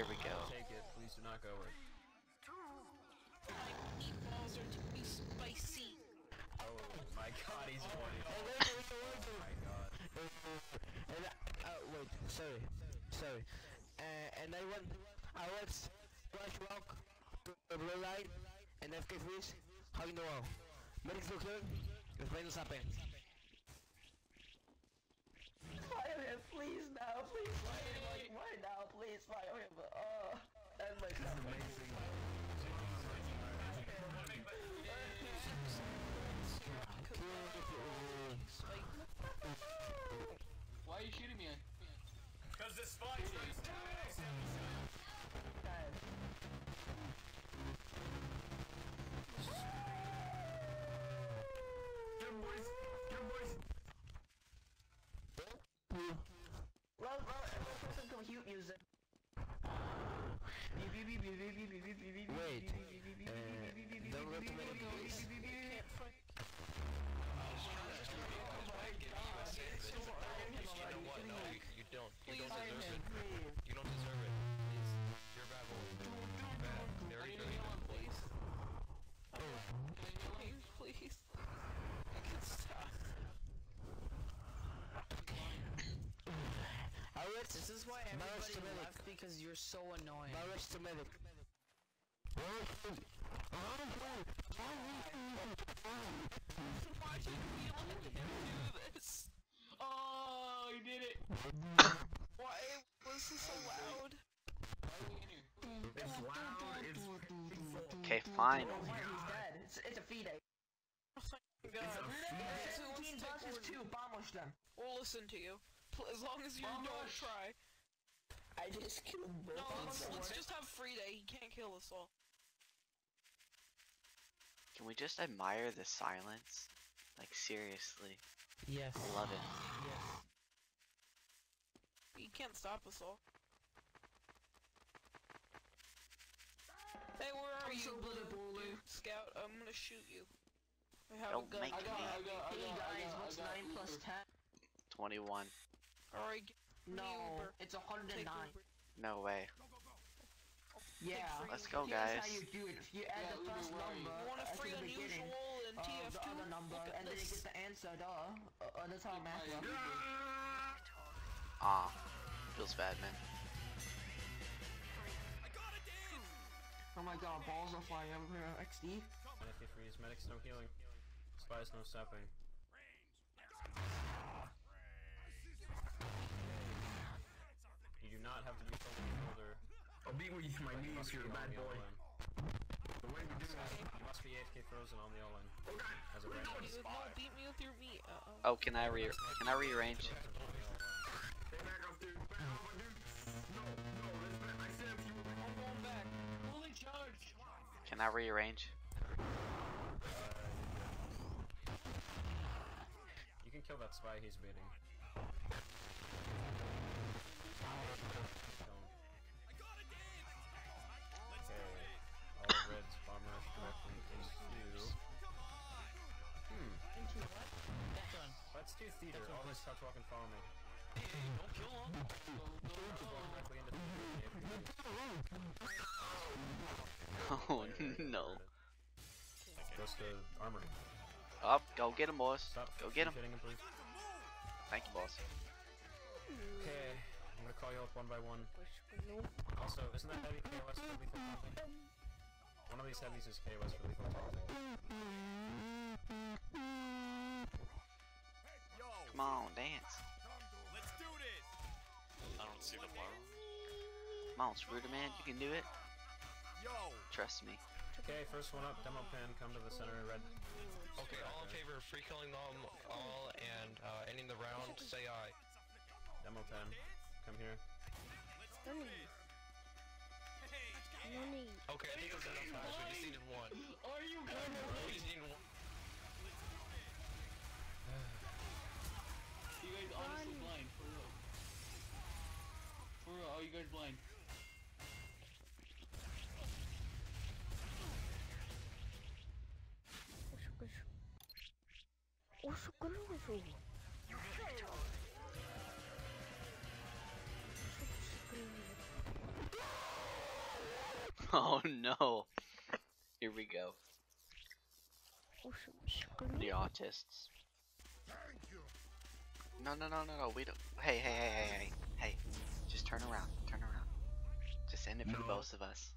Here we go. Take it. Please do not go where. Meatballs are to be spicy. Oh my god, he's horny. Oh, wait, wait, wait, Oh my god. And I, uh, wait, sorry, sorry. Uh, and I want, I want Rush Walk, to Blue Light, and FK Freeze, hugging the wall. Medics look good, let's play no sapping. Fire him, please now, please fire him, like, why now, please fire him, oh, and my Why are you shooting me? Cause this fight Well, well, everyone put some cute music. Wait, uh, don't go to medic, please. You know what? No, you, you don't. You don't deserve it. You don't deserve it. It's, you're a bad boy. Bad. Very, very bad boy. Please, please. I can stop. Alex, This is why Barrage everybody left because you're so annoying. Barrage to medic. Why did we let him do this? Oh, he did it. Why was this so loud? Why are we? Okay, fine. He's dead. It's, it's a feed aid. Oh my god. It's So let's 15 buses too, bomb them. We'll listen to you. Pl- As long as you don't try. I just killed both No, of let's, let's just have free day. He can't kill us all. Can we just admire the silence? Like seriously, Yes. I love it. Yes. He can't stop us all. Hey, where are you, blue dude? Scout? I'm gonna shoot you. I have Don't a gun. make I got, I got, I Hey got, I guys, got, what's I got 9 10? 21. Alright, No, it's take 109. No way. Yeah. Let's go, Here's guys. how you do it. If you add Yeah, the Uber, first where are you? number You want a uh, to free the beginning, unusual in uh, TF2? the other number, Look at and then you get the answer, duh. Uh, uh, that's how math I works. Uber. Ah, feels bad, man. Oh my god, balls are flying everywhere. XD. Medic freeze. Medics no healing. Spies no sapping. You do not have to be shoulder to shoulder. I'll beat with my You knees must here, be on bad boy. The way we do this. You must be AFK frozen on the all-in. Oh god, As a what you doing? You- No, beat me with your meat. Uh-oh. Oh, can I re can I rearrange? Hey, back off, dude. Back off, dude. No, no, let's. I said if you were I'm going back. Fully charged. Can I rearrange? You can kill that spy he's beating. Theater. Always touch walk and follow me. Don't kill him. Oh no. Goes to armory. Up, go get him, boss. Stop. Go get him. Him. Thank you, boss. Okay, I'm gonna call you up one by one. Also, isn't that heavy KOS for lethal? One of these heavies is KOS for lethal Come on, dance. I don't see the bar. Come on, Spruder man, you can do it. Trust me. Okay, first one up, demo pen, come to the center, red. Okay, all in favor of free killing them all and uh, ending the round, say aye. Demo pen, come here. Okay, I think that's enough guys. We just needed one. Are you We just needed one. You guys honestly blind. For real. For real, are you guys blind? Oh no. Here we go. The autists. No, no, no, no, no. We don't. Hey, hey, hey, hey, hey, hey. Just turn around. Turn around. Just end it for the both of us.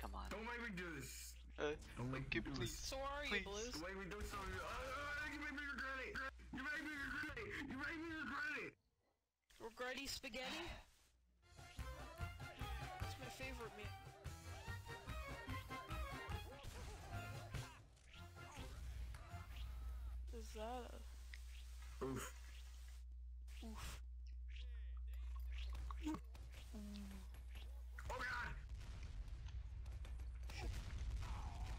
Come on. Don't make me do this. Uh, Don't make give me me do please. this. So where are Please. you, Blues? Don't make me do something. Uh, you made me regret it. You made me regret it. You made me regret it. Regretty spaghetti? That's my favorite meal. Is that a Oof. oof? Oh god!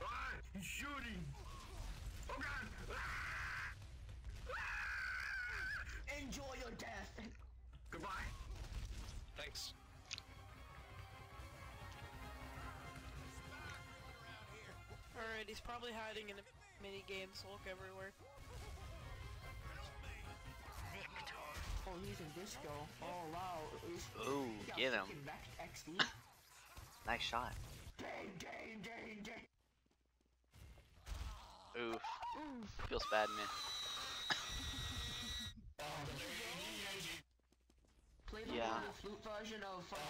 Ah! He's shooting! Oh god! Ah! Ah! Enjoy your death. Goodbye! Thanks. Alright, he's probably hiding in a mini game, so look everywhere. Oh, he's in disco. Oh wow. He's, Ooh, get him. fucking Max XD. Nice shot. dang, dang, dang, dang. Oof. Mm. Feels bad, man. Play the Yeah. flute version of fucking.